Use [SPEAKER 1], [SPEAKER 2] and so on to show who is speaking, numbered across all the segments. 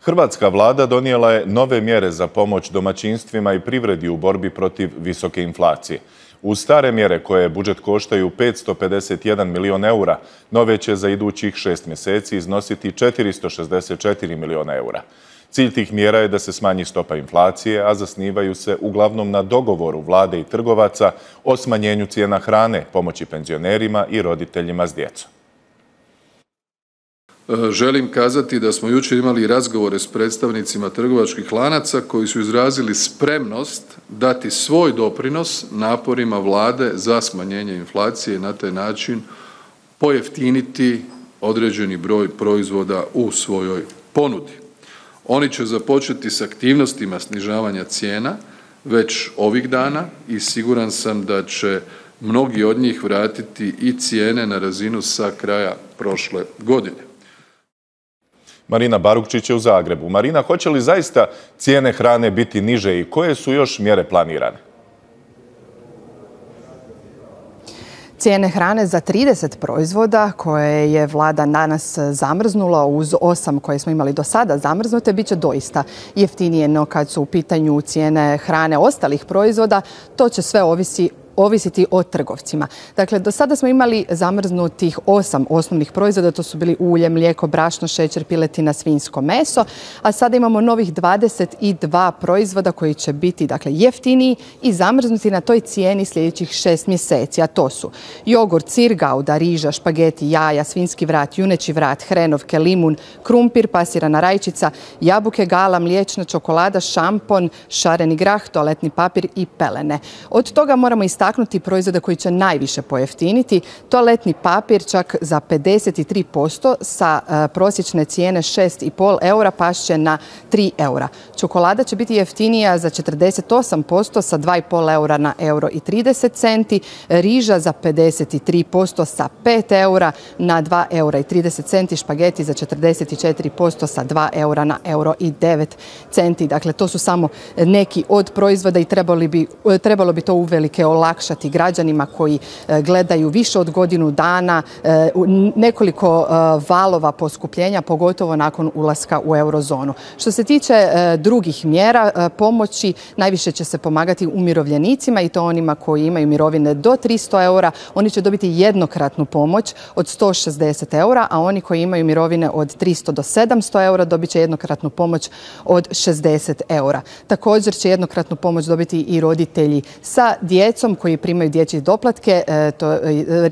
[SPEAKER 1] Hrvatska vlada donijela je nove mjere za pomoć domaćinstvima i privredi u borbi protiv visoke inflacije. Uz stare mjere koje budžet koštaju 551 milion eura, nove će za idućih šest mjeseci iznositi 464 miliona eura. Cilj tih mjera je da se smanji stopa inflacije, a zasnivaju se uglavnom na dogovoru vlade i trgovaca o smanjenju cijena hrane, pomoći penzionerima i roditeljima s djecom.
[SPEAKER 2] Želim kazati da smo jučer imali razgovore s predstavnicima trgovačkih lanaca koji su izrazili spremnost dati svoj doprinos naporima Vlade za smanjenje inflacije i na taj način pojeftiniti određeni broj proizvoda u svojoj ponudi. Oni će započeti s aktivnostima snižavanja cijena već ovih dana i siguran sam da će mnogi od njih vratiti i cijene na razinu sa kraja prošle godine.
[SPEAKER 1] Marina Barukčić je u Zagrebu. Marina, hoće li zaista cijene hrane biti niže i koje su još mjere planirane?
[SPEAKER 3] Cijene hrane za 30 proizvoda koje je vlada danas zamrznula uz osam koje smo imali do sada zamrznute bit će doista jeftinije, no kad su u pitanju cijene hrane ostalih proizvoda, to će sve ovisi ovisiti o trgovcima. Dakle, do sada smo imali zamrznutih osam osnovnih proizvoda, to su bili ulje, mlijeko, brašno, šećer, piletina, svinsko meso, a sada imamo novih 22 proizvoda koji će biti dakle, jeftiniji i zamrznuti na toj cijeni sljedećih šest mjeseci, a to su jogurt, sir, gauda, riža, špageti, jaja, svinski vrat, juneći vrat, hrenovke, limun, krumpir, pasirana rajčica, jabuke, gala, mliječna čokolada, šampon, šareni grah, toaletni papir i pelene. Od toga moramo istaknuti istaknuti proizvode koji će najviše pojeftiniti. Toaletni papir čak za 53% sa e, prosječne cijene 6,5 eura pašće na 3 eura. Čokolada će biti jeftinija za 48% sa 2,5 eura na euro i 30 centi. Riža za 53% sa 5 eura na 2 eura i 30 centi. Špageti za 44% sa 2 eura na euro i 9 centi. Dakle, to su samo neki od proizvoda i bi, trebalo bi to uvelike olakšati olakšati građanima koji e, gledaju više od godinu dana e, nekoliko e, valova poskupljenja, pogotovo nakon ulaska u eurozonu. Što se tiče drugih mjera pomoći, najviše će se pomagati umirovljenicima i to onima koji imaju mirovine do 300 eura. Oni će dobiti jednokratnu pomoć od 160 eura, a oni koji imaju mirovine od 300 do 700 eura dobit će jednokratnu pomoć od 60 eura. Također će jednokratnu pomoć dobiti i roditelji sa djecom koji primaju dječje doplatke. E, to, e,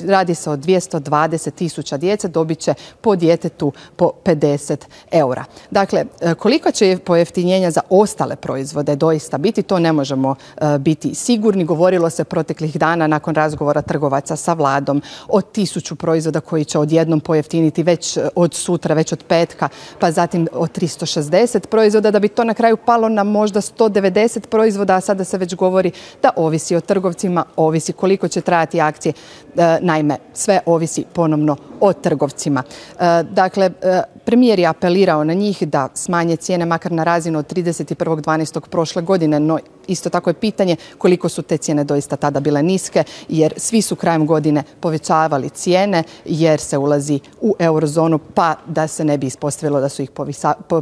[SPEAKER 3] radi se o 220 tisuća djece, dobit će po djetetu po 50 eura. Dakle, e, koliko će pojeftinjenja za ostale proizvode doista biti, to ne možemo biti sigurni. Govorilo se proteklih dana nakon razgovora trgovaca sa vladom o tisuću proizvoda koji će odjednom pojeftiniti već od sutra, već od petka, pa zatim od 360 proizvoda, da bi to na kraju palo na možda 190 proizvoda, a sada se već govori da ovisi o trgovcima, ovisi koliko će trajati akcije. E, naime, sve ovisi ponovno o trgovcima. E, dakle, e, premijer je apelirao na njih da smanje cijene makar na razinu od 31.12. prošle godine, no isto tako je pitanje koliko su te cijene doista tada bile niske, jer svi su krajem godine povećavali cijene, jer se ulazi u eurozonu, pa da se ne bi ispostavilo da su ih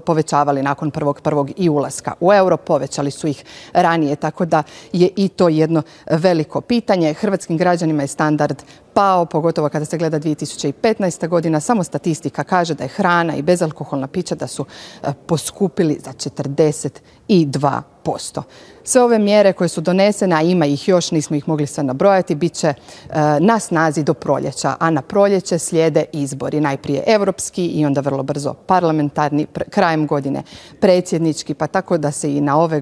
[SPEAKER 3] povećavali nakon prvog prvog i ulaska u euro, povećali su ih ranije, tako da je i to jedno veliko pitanje. Hrvatskim građanima je standard pao, pogotovo kada se gleda 2015. godina. Samo statistika kaže da je hrana i bezalkoholna pića da su e, poskupili za 42%. Sve ove mjere koje su donesene, a ima ih još, nismo ih mogli sve nabrojati, bit će e, na snazi do proljeća, a na proljeće slijede izbori. Najprije europski i onda vrlo brzo parlamentarni, krajem godine predsjednički, pa tako da se i na ove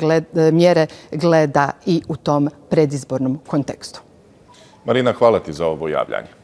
[SPEAKER 3] mjere gleda i u tom predizbornom kontekstu.
[SPEAKER 1] Marina, hvala ti za ovo javljanje.